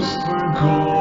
whisper gold.